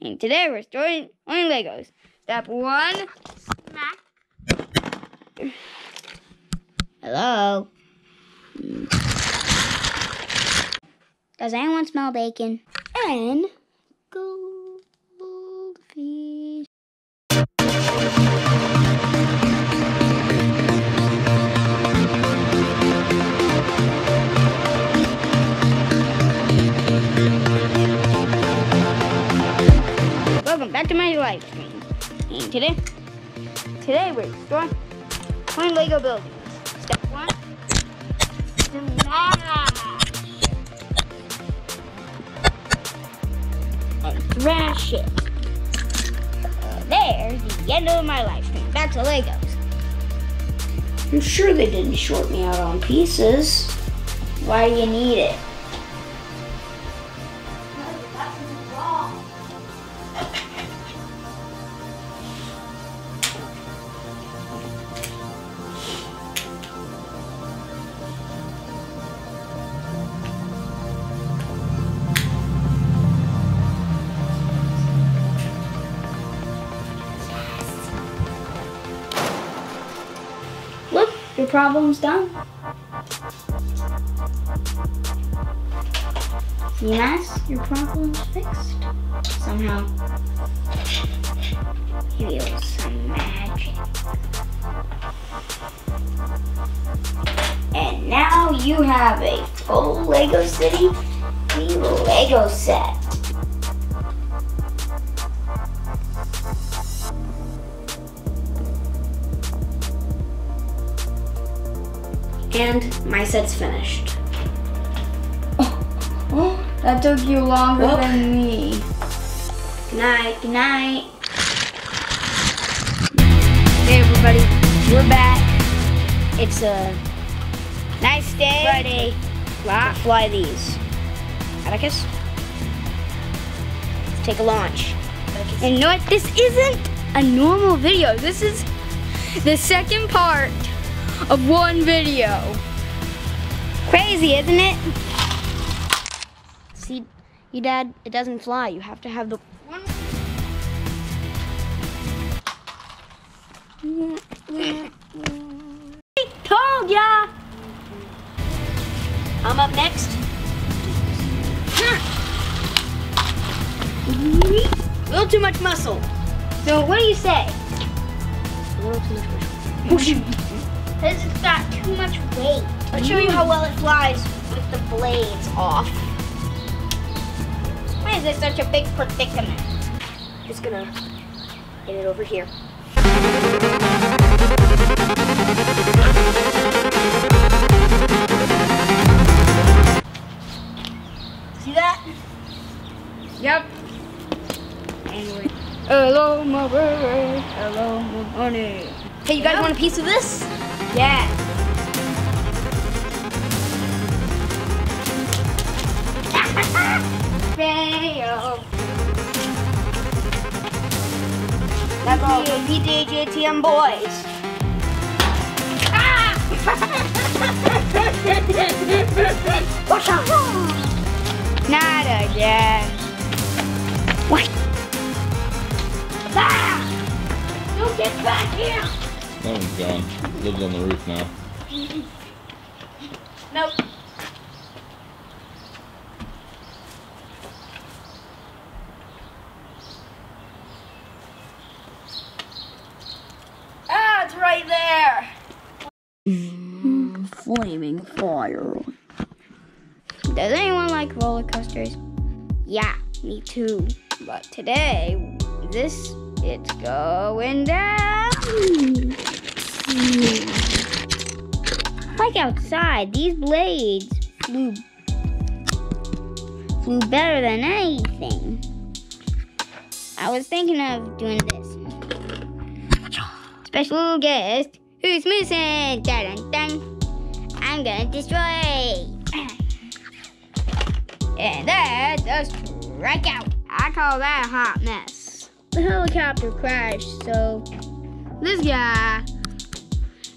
And today we're storing only Legos. Step one. Smack. Hello. Does anyone smell bacon? And goldfish. To my live stream. And today, today we're exploring one Lego buildings. Step one, smash and thrash it. There's the end of my live stream. Back to Legos. I'm sure they didn't short me out on pieces. Why do you need it? Problem's done. Yes, your problem's fixed. Somehow. Feel some magic. And now you have a full Lego City Lego set. And my set's finished. Oh, that took you longer Whoop. than me. Good night, good night. Hey everybody, we're back. It's a nice day. Friday. Fly, Fly these. Atticus? Let's take a launch. And you know what? This isn't a normal video. This is the second part of one video. Crazy, isn't it? See, you dad, it doesn't fly. You have to have the One. Told ya! I'm up next. A little too much muscle. So what do you say? A little too much muscle. Because it's got too much weight. I'll show you how well it flies with the blades off. Why is it such a big predicament? Just gonna get it over here. See that? Yep. Anyway. Hello, my baby. Hello, my honey. Hey, you guys want a piece of this? Yeah. Fail. That's all for PJJTM boys. Watch out! Not again. What? Ah! You get back here! That one's gone. Lives on the roof now. Nope. Ah, it's right there. Flaming fire. Does anyone like roller coasters? Yeah, me too. But today, this it's going down. Like outside, these blades flew flew better than anything. I was thinking of doing this. Special guest, who's missing? Dun dun dun. I'm gonna destroy. and that's a strikeout. I call that a hot mess. The helicopter crashed, so this guy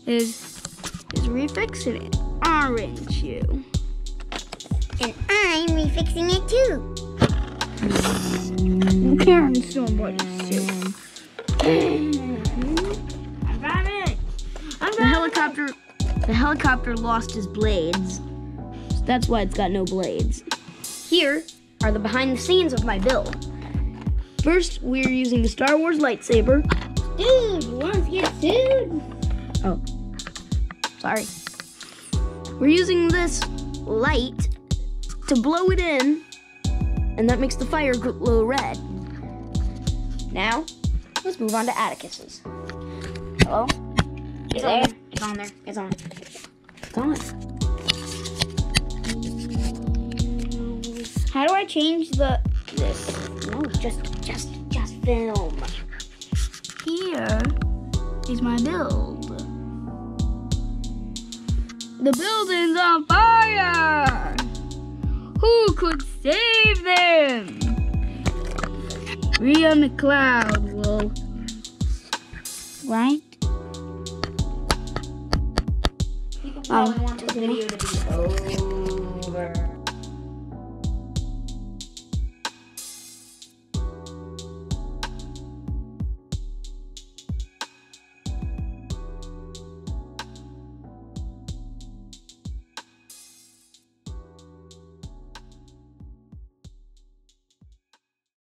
is is refixing it. Aren't you? And I'm refixing it too. Mm, Turn somebody soon. I got it. I coming. The helicopter, the helicopter lost his blades. So that's why it's got no blades. Here are the behind the scenes of my build. First, we're using the Star Wars lightsaber. Dude, you want to get sued? Oh, sorry. We're using this light to blow it in, and that makes the fire glow red. Now, let's move on to Atticus's. Hello? It's there. on. It's on there. It's on. It's on. How do I change the this? No, just, just, just film. Here is my build. The building's on fire! Who could save them? We on the cloud will. Right? People